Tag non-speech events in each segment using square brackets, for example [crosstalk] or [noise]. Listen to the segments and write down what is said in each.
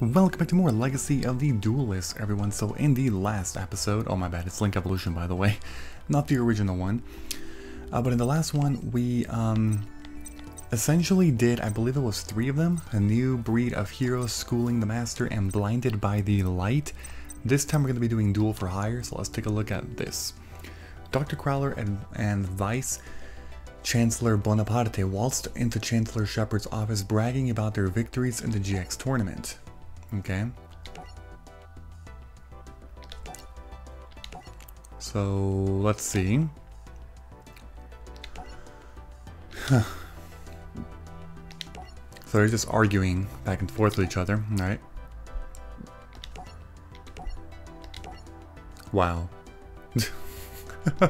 Welcome back to more Legacy of the Duelist, everyone. So in the last episode, oh my bad, it's Link Evolution by the way, [laughs] not the original one. Uh, but in the last one, we um, essentially did, I believe it was three of them, a new breed of heroes schooling the master and blinded by the light. This time we're going to be doing duel for hire, so let's take a look at this. Dr. Crowler and, and Vice Chancellor Bonaparte waltzed into Chancellor Shepard's office bragging about their victories in the GX tournament. Okay. So let's see. so they're just arguing back and forth with each other, right? Wow. [laughs]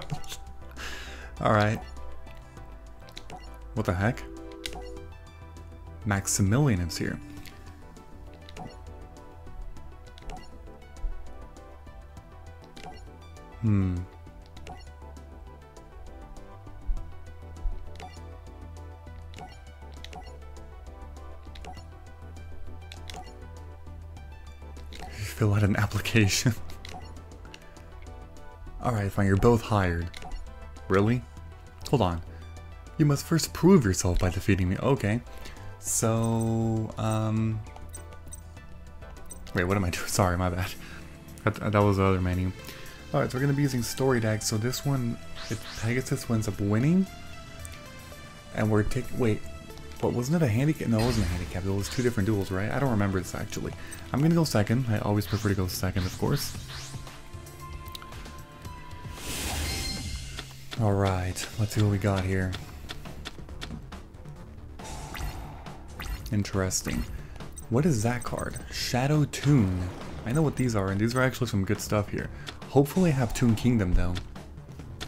Alright. What the heck? Maximilian is here. Hmm. Fill out an application. [laughs] Alright, fine, you're both hired. Really? Hold on. You must first prove yourself by defeating me. Okay. So, um... Wait, what am I doing? [laughs] Sorry, my bad. That, that was the other menu. Alright, so we're going to be using story decks. So this one, if Pegasus ends up winning, and we're taking... Wait, what, wasn't it a handicap? No, it wasn't a handicap. It was two different duels, right? I don't remember this, actually. I'm going to go second. I always prefer to go second, of course. Alright, let's see what we got here. Interesting. What is that card? Shadow Toon. I know what these are, and these are actually some good stuff here. Hopefully I have Toon Kingdom though.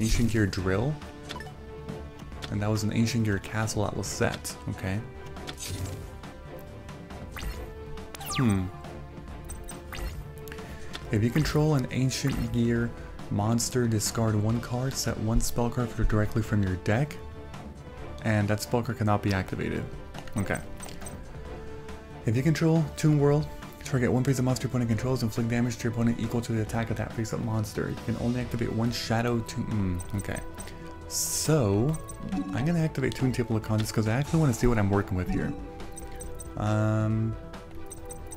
Ancient Gear Drill. And that was an Ancient Gear Castle that was set. Okay. Hmm. If you control an Ancient Gear monster, discard one card, set one spell card directly from your deck, and that spell card cannot be activated. Okay. If you control Toon World, target one face-up monster opponent controls, and inflict damage to your opponent equal to the attack of that face-up monster. You can only activate one Shadow Toon. Mm, okay. So, I'm gonna activate Toon Table of Contents because I actually want to see what I'm working with here. Um,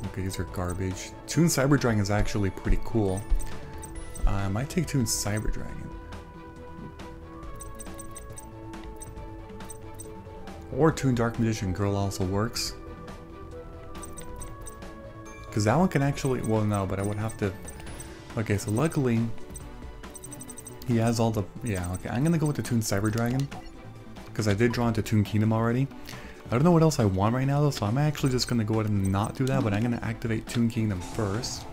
okay, these are garbage. Toon Cyber Dragon is actually pretty cool. Uh, I might take Toon Cyber Dragon. Or Toon Dark Magician Girl also works. Because that one can actually, well no, but I would have to, okay, so luckily, he has all the, yeah, okay, I'm gonna go with the Toon Cyber Dragon. Because I did draw into Toon Kingdom already. I don't know what else I want right now though, so I'm actually just gonna go ahead and not do that, but I'm gonna activate Toon Kingdom first.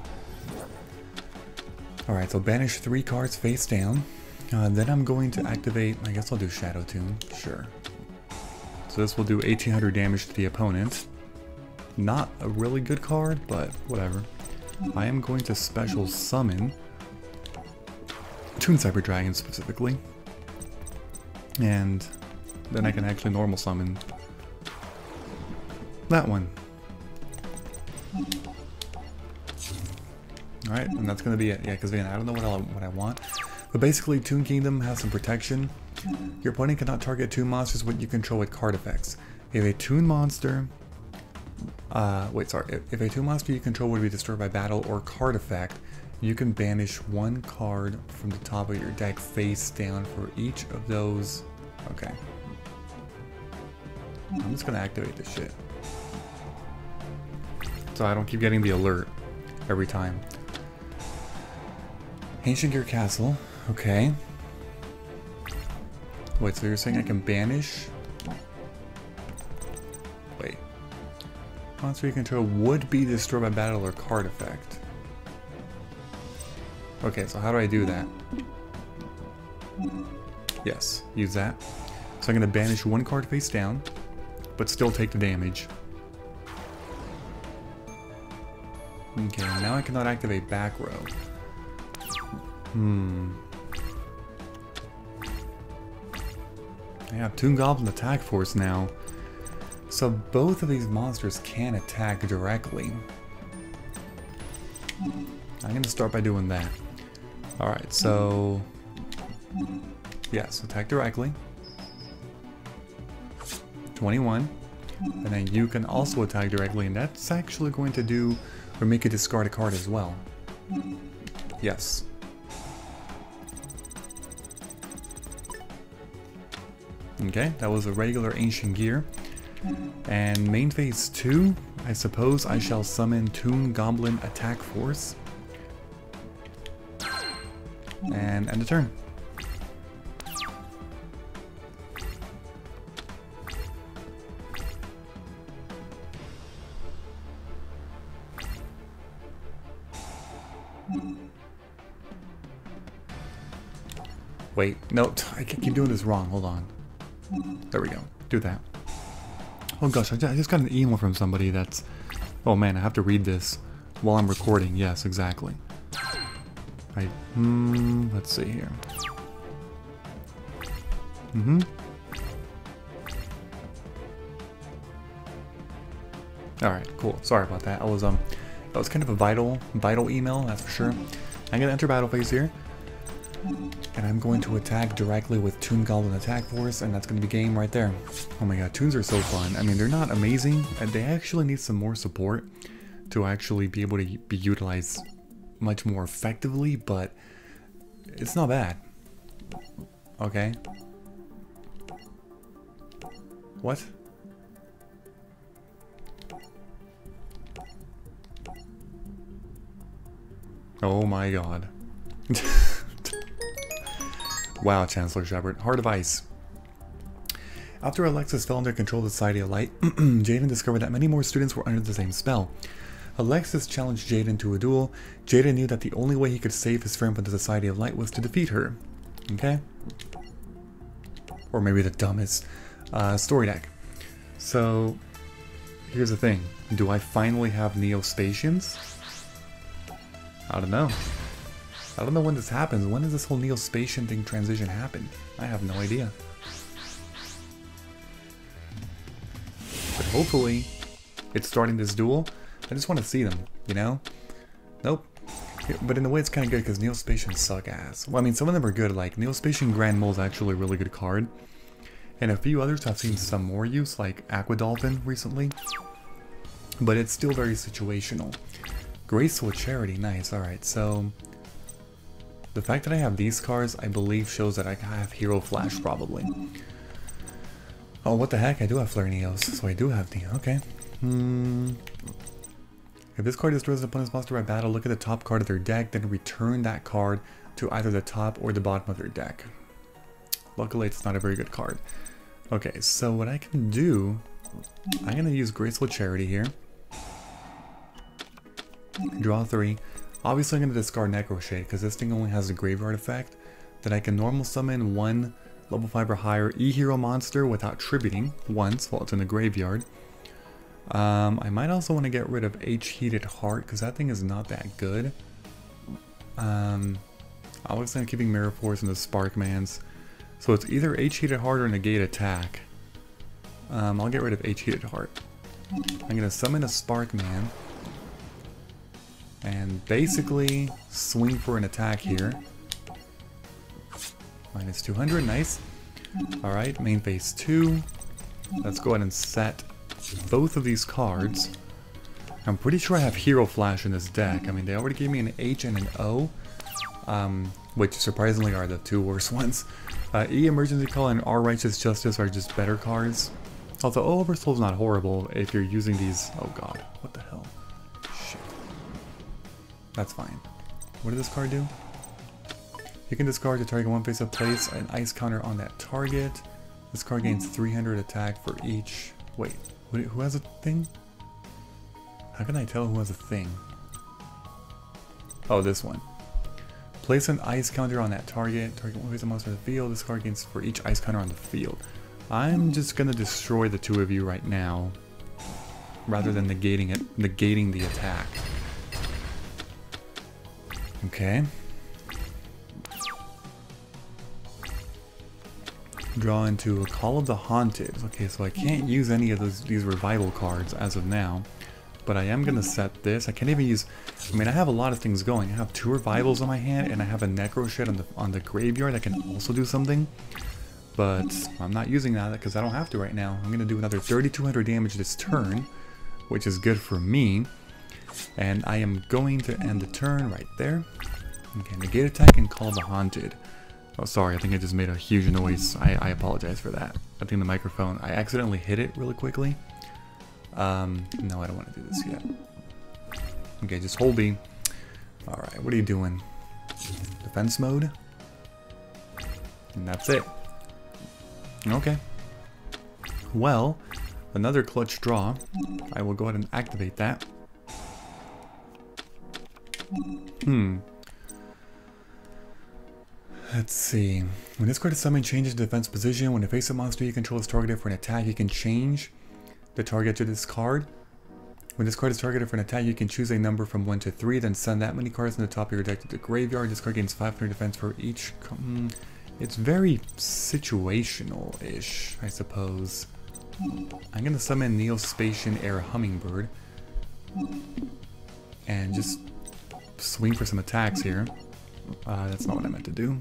Alright, so banish three cards face down. Uh, then I'm going to activate, I guess I'll do Shadow Toon, sure. So this will do 1800 damage to the opponent. Not a really good card, but whatever. I am going to special summon Toon Cyber Dragon specifically. And then I can actually normal summon that one. Alright, and that's gonna be it. Yeah, because again, I don't know what I, what I want. But basically, Toon Kingdom has some protection. Your opponent cannot target Toon monsters when you control with card effects. If a Toon monster... Uh, wait, sorry. If, a Toon monster you control would be destroyed by battle or card effect, you can banish one card from the top of your deck face down for each of those... Okay. I'm just gonna activate this shit. So I don't keep getting the alert every time. Ancient Gear Castle. Okay. Wait, so you're saying I can banish? Monster you control would be destroyed by battle or card effect. Okay, so how do I do that? Yes, use that. So I'm going to banish one card face down, but still take the damage. Okay, now I cannot activate back row. Hmm. I have Toon Goblin Attack Force now. So both of these monsters can attack directly. I'm gonna start by doing that. Alright, so... Yes, attack directly. 21. And then you can also attack directly, and that's actually going to do, or make you discard a card as well. Yes. Okay, that was a regular Ancient Gear. And main phase 2, I suppose I shall summon Toon Goblin Attack Force. And end the turn. Wait, no, I keep doing this wrong. Hold on. There we go. Do that. Oh gosh, I just got an email from somebody that's... Oh man, I have to read this while I'm recording. Yes, exactly. I... Hmm, let's see here. Mm-hmm. Alright, cool. Sorry about that. I was, um... That was kind of a vital, vital email, that's for sure. I'm gonna enter battle phase here. And I'm going to attack directly with Toon Goblin Attack Force, and that's going to be game right there. Oh my god, Toons are so fun. I mean, they're not amazing, and they actually need some more support to actually be able to be utilized much more effectively, but it's not bad. Okay. What? Oh my god. [laughs] Wow, Chancellor Shepard. Heart of Ice. After Alexis fell under control of the Society of Light, [clears throat] Jaden discovered that many more students were under the same spell. Alexis challenged Jaden to a duel. Jaden knew that the only way he could save his friend from the Society of Light was to defeat her. Okay? Or maybe the dumbest uh, story deck. So, here's the thing. Do I finally have Neo-Spacians? I don't know. I don't know when this happens. When does this whole Neo-Spacian thing transition happen? I have no idea. But hopefully, it's starting this duel. I just want to see them, you know? Nope. But in a way it's kind of good because Neo-Spacians suck ass. Well, I mean, some of them are good. Like, Neo-Spacian Grand Mole is actually a really good card. And a few others I've seen some more use, like Aqua Dolphin recently. But it's still very situational. Graceful Charity, nice. Alright, so the fact that I have these cards, I believe, shows that I have Hero Flash, probably. Oh, what the heck? I do have Flare Neos, so I do have Neo. Okay. Hmm. If this card destroys an opponent's monster by battle, look at the top card of their deck, then return that card to either the top or the bottom of their deck. Luckily, it's not a very good card. Okay, so what I can do, I'm going to use Graceful Charity here. Draw three. Obviously I'm going to discard Necroshade because this thing only has a graveyard effect. that I can normal summon one level 5 or higher E-Hero monster without tributing once while it's in the graveyard. Um, I might also want to get rid of H-Heated Heart because that thing is not that good. Um, I was going keeping Mirror Force and the Sparkmans. So it's either H-Heated Heart or Negate Attack. Um, I'll get rid of H-Heated Heart. I'm going to summon a Sparkman and basically swing for an attack here. Minus 200, nice. Alright, main phase 2. Let's go ahead and set both of these cards. I'm pretty sure I have Hero Flash in this deck. I mean, they already gave me an H and an O, um, which surprisingly are the two worst [laughs] ones. Uh, e Emergency Call and R Righteous Justice are just better cards. Although O Oversoul is not horrible if you're using these... Oh god, what? That's fine. What did this card do? You can discard to target one face-up place an ice counter on that target. This card gains mm-hmm. 300 attack for each... Wait, who has a thing? How can I tell who has a thing? Oh, this one. Place an ice counter on that target. Target one face-up monster on the field. This card gains for each ice counter on the field. I'm mm-hmm. just gonna destroy the two of you right now. Rather than negating it, negating the attack. Okay. Draw into a Call of the Haunted. Okay, so I can't use any of those these revival cards as of now. but I am going to set this. I can't even use... I mean, I have a lot of things going. I have two revivals on my hand, and I have a Necro Shade on the, on the graveyard that can also do something. But I'm not using that because I don't have to right now. I'm going to do another 3200 damage this turn, which is good for me. And I am going to end the turn right there. Okay, negate attack and call the haunted. Oh, sorry, I think I just made a huge noise. I, I apologize for that. I think the microphone, I accidentally hit it really quickly. Um, no, I don't want to do this yet. Okay, just hold B. Alright, what are you doing? Defense mode? And that's it. Okay. Well, another clutch draw. I will go ahead and activate that. Hmm. Let's see. When this card is summoned, changes the defense position. When a face-up monster you control is targeted for an attack, you can change the target to this card. When this card is targeted for an attack, you can choose a number from 1 to 3, then send that many cards in the top of your deck to the graveyard. This card gains 500 defense for each. Mm, it's very situational-ish, I suppose. I'm going to summon Neo-Spacian Air Hummingbird. And just swing for some attacks here. Uh, that's not what I meant to do.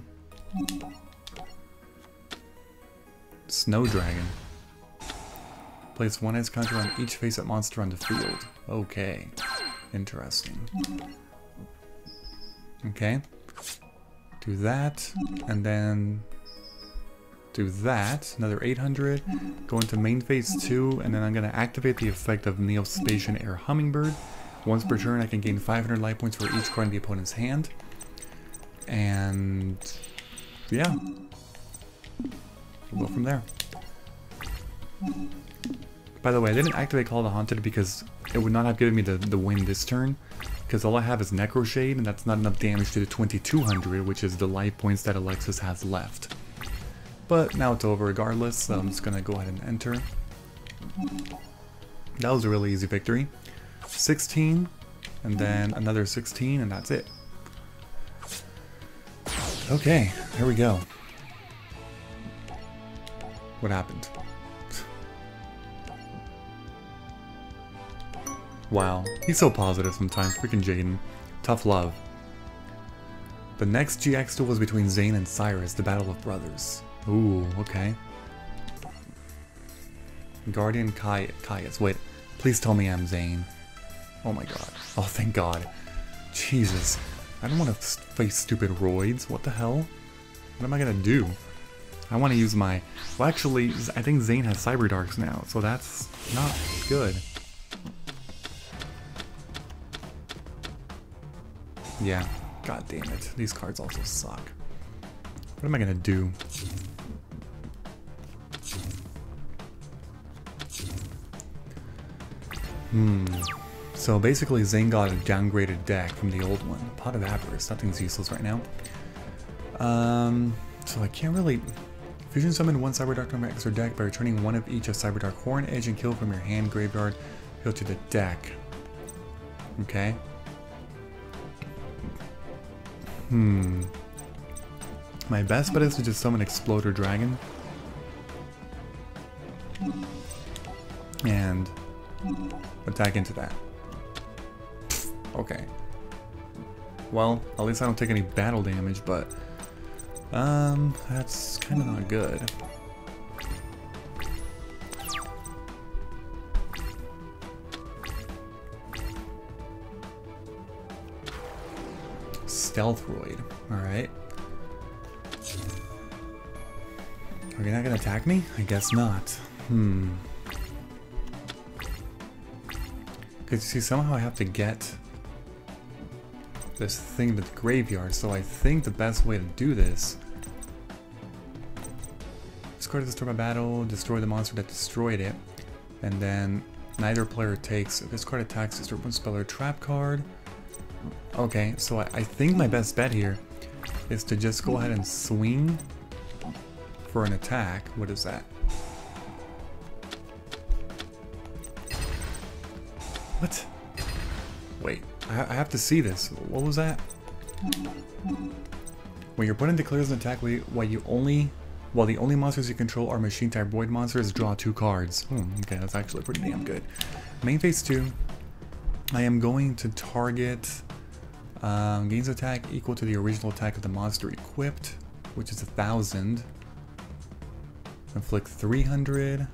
Snow Dragon. Place one ice counter on each face-up monster on the field. Okay. Interesting. Okay. Do that, and then do that. Another 800. Go into main phase 2, and then I'm going to activate the effect of Neo-Spacian Air Hummingbird. Once per turn, I can gain 500 life points for each card in the opponent's hand. And yeah, we'll go from there. By the way, I didn't activate Call the Haunted because it would not have given me the, the win this turn. Because all I have is Necro Shade, and that's not enough damage to the 2200, which is the life points that Alexis has left. But now it's over regardless, so I'm just gonna go ahead and enter. That was a really easy victory. 16, and then another 16, and that's it. Okay, here we go. What happened? wow, he's so positive sometimes. Freaking Jaden. Tough love. The next GX duel was between Zane and Cyrus, the Battle of Brothers. Ooh, okay. Guardian Kai Caius. Wait, please tell me I'm Zane. Oh my god. Oh, thank god. Jesus. I don't want to face stupid roids. What the hell? What am I gonna do? I want to use my... Well, actually, I think Zane has Cyber Darks now, so that's not good. Yeah, god damn it. These cards also suck. What am I gonna do? Hmm. So basically Zane got a downgraded deck from the old one. Pot of Avarice, nothing's useless right now. Um, so I can't really... Fusion summon one Cyber Dark from extra deck by returning one of each of Cyber Dark Horn, Edge, and Keel from your hand graveyard, go to the deck. Okay. Hmm. My best bet is to just summon Exploder Dragon. And attack into that. Okay. Well, at least I don't take any battle damage, but... Um, that's kind of not good. Stealthroid. Alright. Are you not gonna attack me? I guess not. Hmm. Because you see, somehow I have to get this thing to the graveyard, so I think the best way to do this Discard the destroy battle, destroy the monster that destroyed it, and then neither player takes. This card attacks, destroy one spell or trap card. Okay, so I, I think my best bet here is to just go ahead and swing for an attack. What is that? What? I, have to see this. What was that? When your opponent declares an attack while you only while the only monsters you control are machine type roid monsters, draw two cards. Hmm, okay, that's actually pretty damn good. Main phase 2. I am going to target um, gains attack equal to the original attack of the monster equipped, which is a thousand. Inflict 300.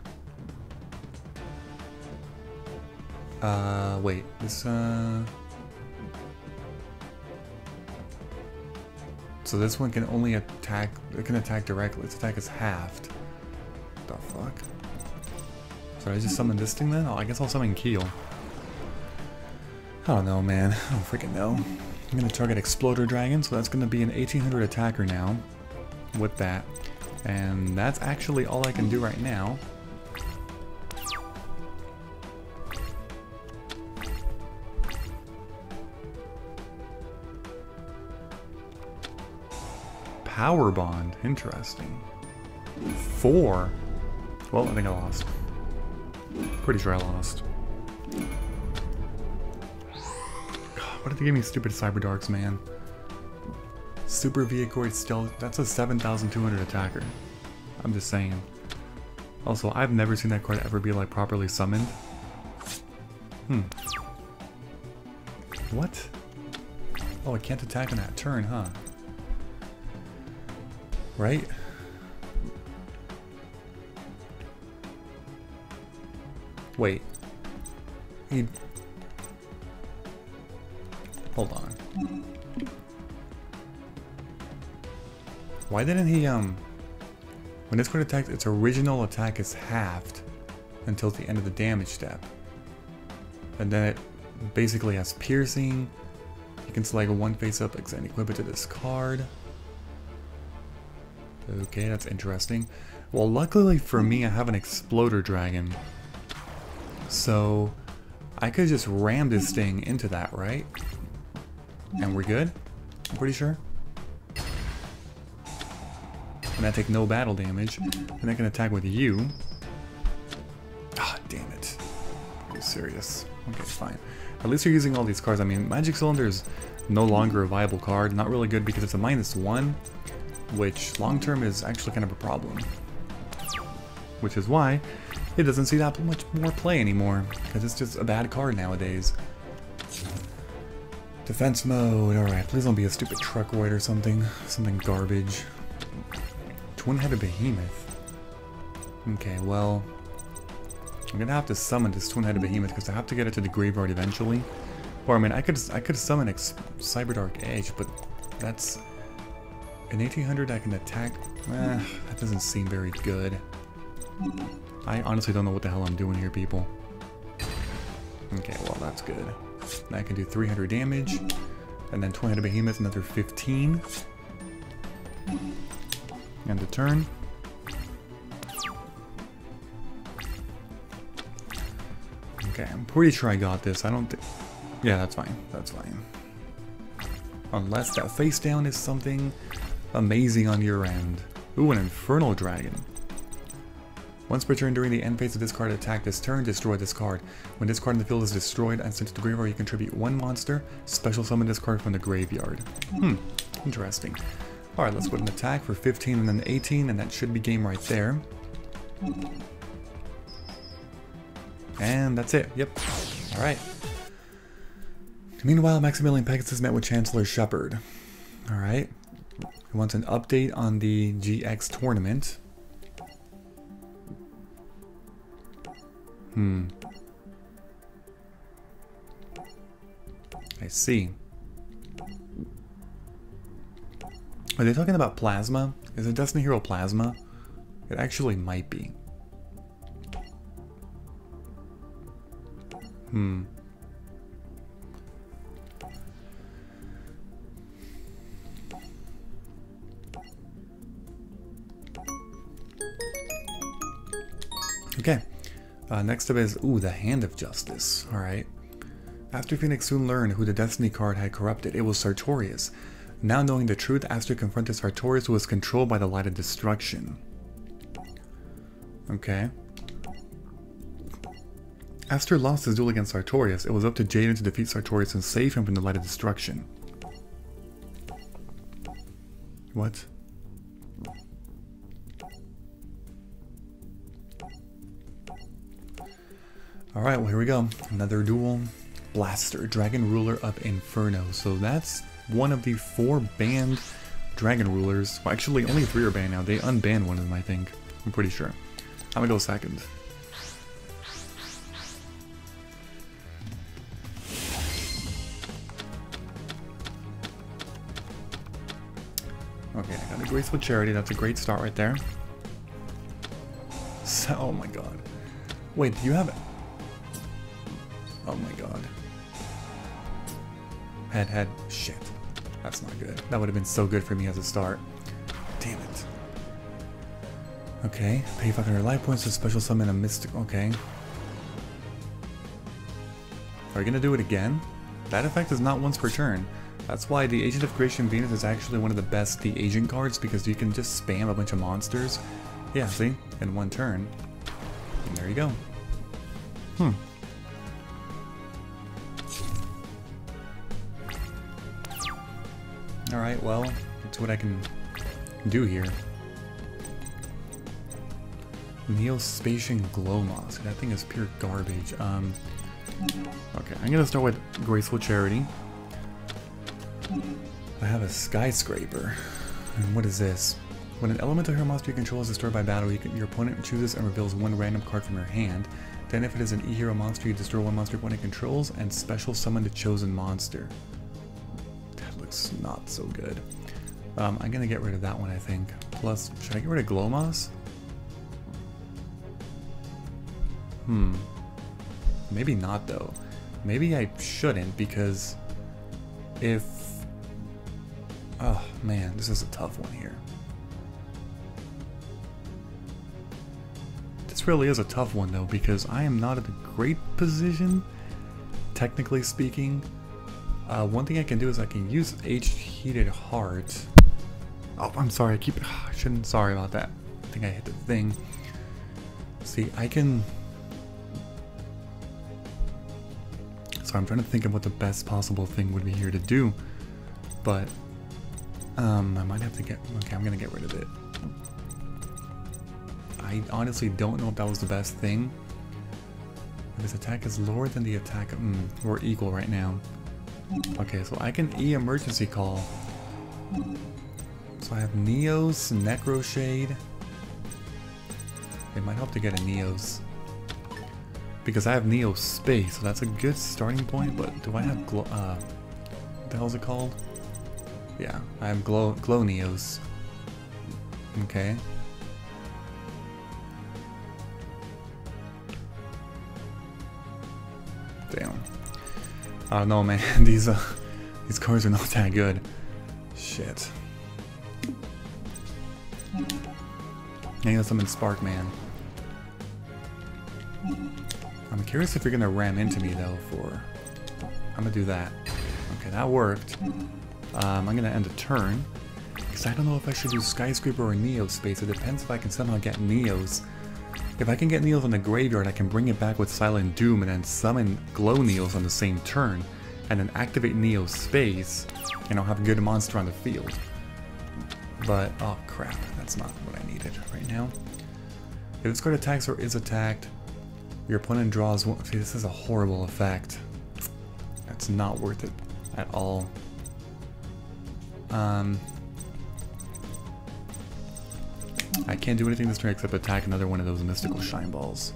Uh, wait, this, uh... So this one can only attack, it can attack directly, its attack is halved. The fuck? So I just summon this thing then? Oh, I guess I'll summon Keel. I don't know, man. I don't freaking know. I'm gonna target Exploder Dragon, so that's gonna be an 1800 attacker now. With that. And that's actually all I can do right now. Power Bond. Interesting. Four. Well, I think I lost. Pretty sure I lost. God, What did they give me stupid Cyber Darks, man? Super Vehicroid Stealth, that's a 7,200 attacker. I'm just saying. Also, I've never seen that card ever be like properly summoned. Hmm. What? Oh, I can't attack on that turn, huh? Right? Wait. He... Hold on. Why didn't he, um... When this card attacks, its original attack is halved until the end of the damage step. And then it basically has piercing. You can select one face up and equip it to this card. Okay, that's interesting. Well, luckily for me, I have an Exploder Dragon. So, I could just ram this thing into that, right? And we're good? I'm pretty sure. And I take no battle damage. And I can attack with you. Ah, damn it. Are you serious? Okay, fine. At least you're using all these cards. I mean, Magic Cylinder is no longer a viable card. Not really good because it's a minus one which long term is actually kind of a problem. Which is why it doesn't see that much more play anymore, because it's just a bad card nowadays. Defense mode, alright, please don't be a stupid Truckroid or something. Something garbage. Twin-headed behemoth. Okay, well... I'm gonna have to summon this twin-headed behemoth because I have to get it to the graveyard eventually. Or I mean, I could I could summon Cyberdark Edge, but that's an 1800 I can attack? Eh, that doesn't seem very good. I honestly don't know what the hell I'm doing here, people. Okay, well that's good. I can do 300 damage, and then 200 behemoth, another 15. And the turn. Okay, I'm pretty sure I got this. I don't think... Yeah, that's fine. That's fine. Unless that face down is something amazing on your end. Ooh, an Infernal Dragon. Once per turn during the end phase of this card attack this turn, destroy this card. When this card in the field is destroyed and sent to the graveyard, you contribute one monster, special summon this card from the graveyard. Hmm, interesting. Alright, let's put an attack for 15 and then 18, and that should be game right there. And that's it, yep. Alright. Meanwhile, Maximilian Pegasus met with Chancellor Shepard. Alright, he wants an update on the GX tournament. Hmm. I see. Are they talking about Plasma? Is it Destiny Hero Plasma? It actually might be. Hmm. Okay. Uh, next up is, ooh, the Hand of Justice. Alright. After Phoenix soon learned who the Destiny card had corrupted, it was Sartorius. Now knowing the truth, Aster confronted Sartorius who was controlled by the Light of Destruction. Okay. Aster lost his duel against Sartorius. It was up to Jaden to defeat Sartorius and save him from the Light of Destruction. What? Alright, well here we go. Another duel. Blaster, Dragon Ruler of Inferno. So that's one of the four banned Dragon Rulers. Well, actually, only three are banned now. They unbanned one of them, I think. I'm pretty sure. I'm gonna go second. Okay, I got a Graceful Charity. That's a great start right there. [laughs] So, oh my god. Wait, do you have... Oh my god. Head, head. Shit. That's not good. That would have been so good for me as a start. Damn it. Okay, pay 500 life points to special summon a mystic. Okay. Are we gonna do it again? That effect is not once per turn. That's why the Agent of Creation Venus is actually one of the best the agent cards because you can just spam a bunch of monsters. Yeah, see? In one turn. And there you go. Hmm. Alright, well, that's what I can do here. Neo-Spacian Glow Moss. That thing is pure garbage. Um, okay, I'm gonna start with Graceful Charity. I have a Skyscraper. And what is this? When an elemental hero monster you control is destroyed by battle, you can, your opponent chooses and reveals one random card from your hand. Then if it is an E-hero monster, you destroy one monster opponent controls and special summon the chosen monster. Looks not so good. Um, I'm gonna get rid of that one, I think. Plus, should I get rid of Glowmoss? Hmm. Maybe not, though. Maybe I shouldn't, because if... Oh, man, this is a tough one here. This really is a tough one, though, because I am not in a great position, technically speaking. Uh, one thing I can do is I can use H Heated Heart. Oh, I'm sorry, I keep... [sighs] I shouldn't... Sorry about that. I think I hit the thing. See, I can... So I'm trying to think of what the best possible thing would be here to do. But, um, I might have to get, okay, I'm gonna get rid of it. I honestly don't know if that was the best thing. If his attack is lower than the attack, mm, we're equal right now. Okay, so I can E emergency call. So I have Neos, Necro Shade. It might help to get a Neos because I have Neo Space, so that's a good starting point, but do I have Glow, uh, what the it called? Yeah, I have Glow, Glow Neos. Okay. I don't know, man. [laughs] these, uh, these cards are not that good. Shit. I need summon Spark Man. I'm curious if you're gonna ram into me though for... I'm gonna do that. Okay, that worked. Um, I'm gonna end a turn. Because I don't know if I should do Skyscraper or Neo Space. It depends if I can somehow get Neos. If I can get Neos in the graveyard, I can bring it back with Silent Doom and then summon Glow Neos on the same turn. And then activate Neo Space, and I'll have a good monster on the field. But, oh crap, that's not what I needed right now. If this card attacks or is attacked, your opponent draws one. See, this is a horrible effect. That's not worth it at all. Um, I can't do anything this turn except attack another one of those mystical shine balls.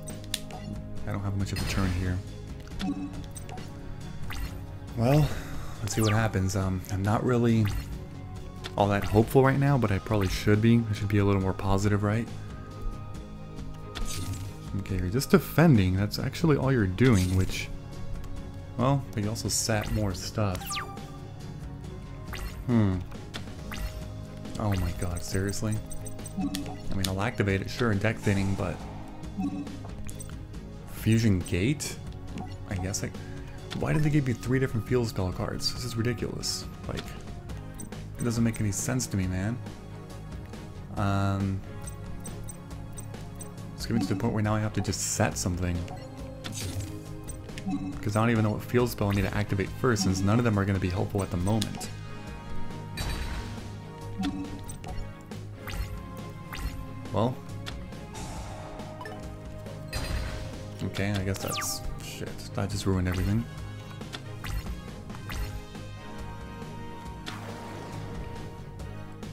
I don't have much of a turn here. Well, let's see what happens. Um, I'm not really all that hopeful right now, but I probably should be. I should be a little more positive, right? Okay, you're just defending. That's actually all you're doing, which... Well, you also sat more stuff. Hmm. Oh my god, seriously? I mean, I'll activate it, sure, deck thinning, but... Fusion Gate? I guess I... Why did they give you three different field spell cards? This is ridiculous. Like, it doesn't make any sense to me, man. Um... It's getting to the point where now I have to just set something. Because I don't even know what field spell I need to activate first, since none of them are going to be helpful at the moment. Well. Okay, I guess that's... Shit, that just ruined everything.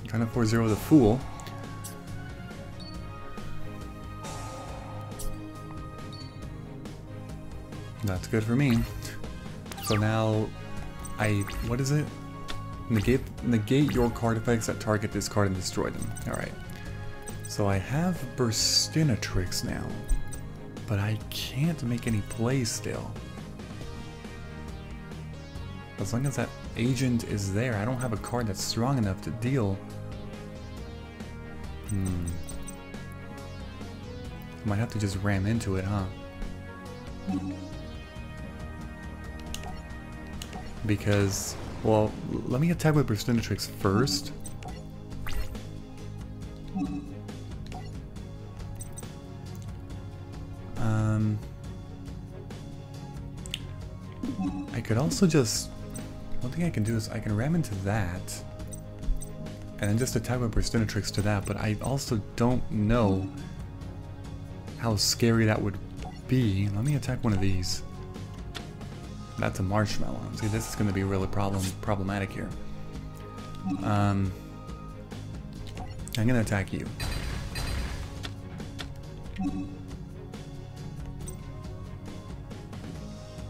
Kind of 4-0 the Fool. That's good for me. So now, I... what is it? Negate, negate your card effects that target this card and destroy them. Alright. So I have Burstinatrix now, but I can't make any plays still. As long as that agent is there, I don't have a card that's strong enough to deal. Hmm. Might have to just ram into it, huh? Because, well, let me attack with Burstinatrix first. Also just one thing I can do is I can ram into that, and then just attack with Burstinatrix to that, but I also don't know how scary that would be. Let me attack one of these. That's a marshmallow. See, this is going to be really problem problematic here. Um, I'm going to attack you.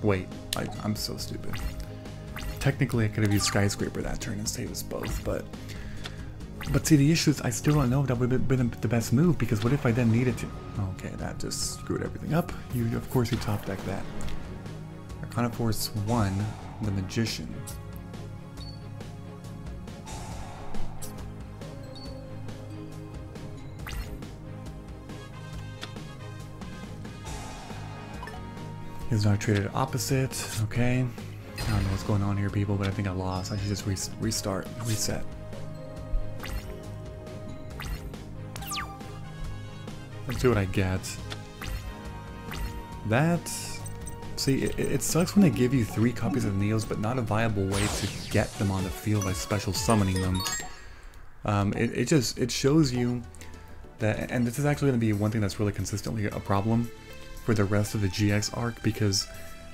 Wait, I, I'm so stupid. Technically, I could have used Skyscraper that turn and saved us both, but... But see, the issue is I still don't know if that would have been the best move, because what if I then needed to... Okay, that just screwed everything up. You, Of course, you top deck that. Arcana Force 1, the Magician. He's now traded opposite, okay. I don't know what's going on here, people, but I think I lost. I should just re restart, reset. Let's see what I get. That... See, it, it, sucks when they give you three copies of Neos, but not a viable way to get them on the field by special summoning them. Um, it, it just, it shows you that, and this is actually going to be one thing that's really consistently a problem for the rest of the GX arc, because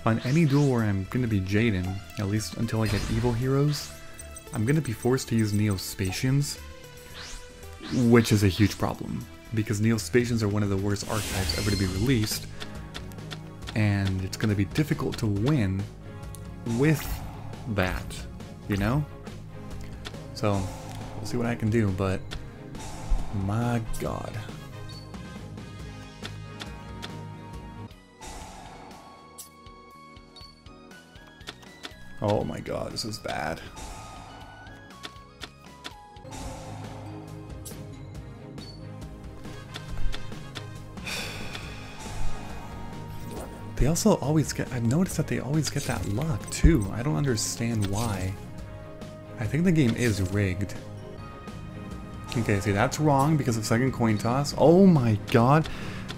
on any duel where I'm going to be Jaden, at least until I get evil heroes, I'm going to be forced to use Neo-Spacians, which is a huge problem, because Neo-Spacians are one of the worst archetypes ever to be released, and it's going to be difficult to win with that, you know? So, we'll see what I can do, but my god. Oh my god, this is bad. They also always get, I've noticed that they always get that luck too. I don't understand why. I think the game is rigged. Okay, see that's wrong because of second coin toss. Oh my god.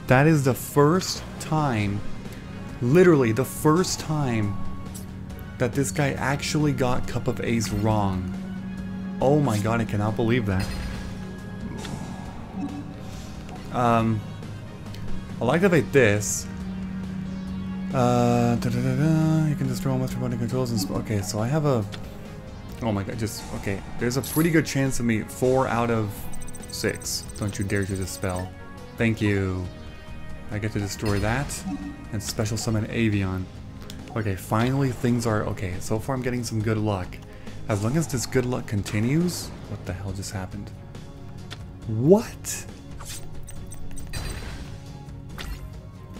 That is the first time, literally the first time that this guy actually got Cup of Ace wrong. Oh my god, I cannot believe that. Um, I'll activate this. Uh, da -da -da you can destroy almost your controls and okay, so I have a. Oh my god, just okay. There's a pretty good chance of me four out of six. Don't you dare to dispel. Thank you. I get to destroy that and special summon Avian. Okay, finally things are... Okay, so far I'm getting some good luck. As long as this good luck continues... What the hell just happened? What?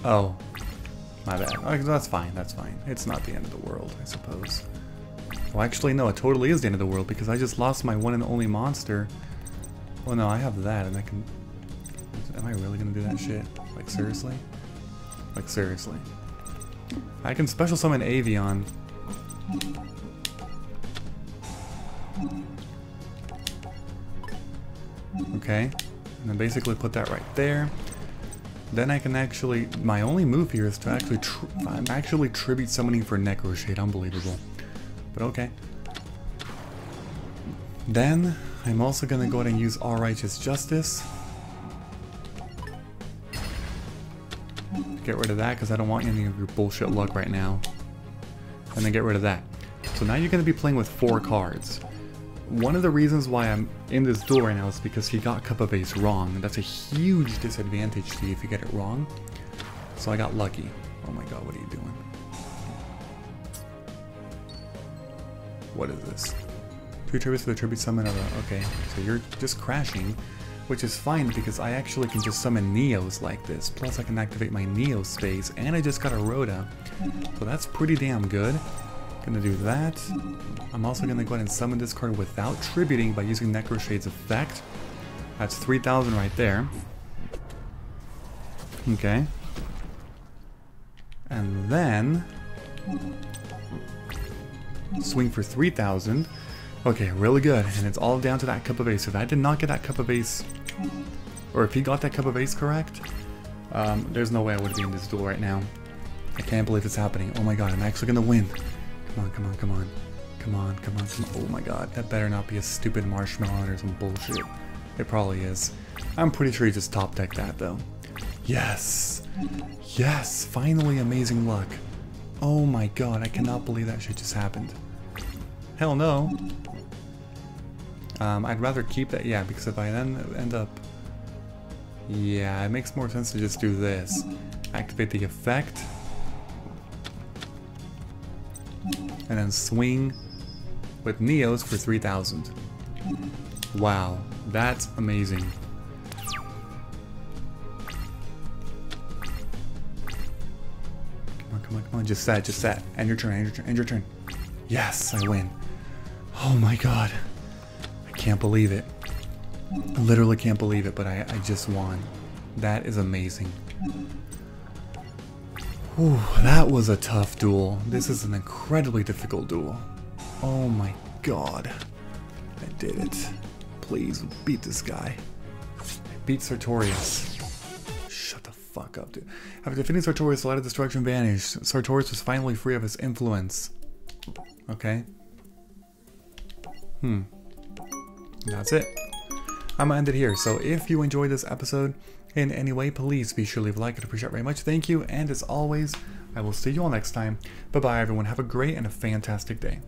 Oh. My bad. Okay, that's fine, that's fine. It's not the end of the world, I suppose. Well, actually, no, it totally is the end of the world because I just lost my one and only monster. Well, no, I have that and I can... Am I really gonna do that shit? Like, seriously? Like, seriously. I can special summon Avian. Okay, and then basically put that right there. Then I can actually, my only move here is to actually, I'm actually tribute summoning for Necroshade, unbelievable. But okay. Then, I'm also gonna go ahead and use R Righteous Justice. Get rid of that because I don't want any of your bullshit luck right now. And then get rid of that. So now you're going to be playing with four cards. one of the reasons why I'm in this duel right now is because he got Cup of Ace wrong. And that's a huge disadvantage to you if you get it wrong. So I got lucky. Oh my god, what are you doing? What is this? Two tributes for the tribute summon of a... Okay, so you're just crashing, which is fine because I actually can just summon Neos like this. Plus I can activate my Neo space, and I just got a Rhoda. So that's pretty damn good. Gonna do that. I'm also gonna go ahead and summon this card without tributing by using Necro Shade's effect. That's 3,000 right there. Okay. And then... Swing for 3,000. Okay, really good. And it's all down to that Cup of Ace. If I did not get that Cup of Ace, or if he got that Cup of Ace correct, um, there's no way I would be in this duel right now. I can't believe it's happening. Oh my god, I'm actually gonna win. Come on, come on, come on. Come on, come on, come on. Oh my god, that better not be a stupid Marshmallon or some bullshit. It probably is. I'm pretty sure he just top decked that though. Yes! Yes! Finally amazing luck. Oh my god, I cannot believe that shit just happened. Hell no. Um, I'd rather keep that, yeah, because if I then end up... Yeah, it makes more sense to just do this. Activate the effect. And then swing with Neos for 3000. Wow, that's amazing. Come on, come on, come on, just set, just set. End your turn, end your turn, end your turn. Yes, I win. Oh my god. Can't believe it. I literally can't believe it, but I, I just won. That is amazing. Whew, that was a tough duel. This is an incredibly difficult duel. Oh my god. I did it. Please beat this guy. beat Sartorius. Shut the fuck up, dude. After defeating Sartorius, the light of destruction vanished. Sartorius was finally free of his influence. Okay. Hmm. That's it. I'm gonna end it here. So if you enjoyed this episode in any way, please be sure to leave a like. I'd appreciate it very much. Thank you. And as always, I will see you all next time. Bye bye, everyone. Have a great and a fantastic day.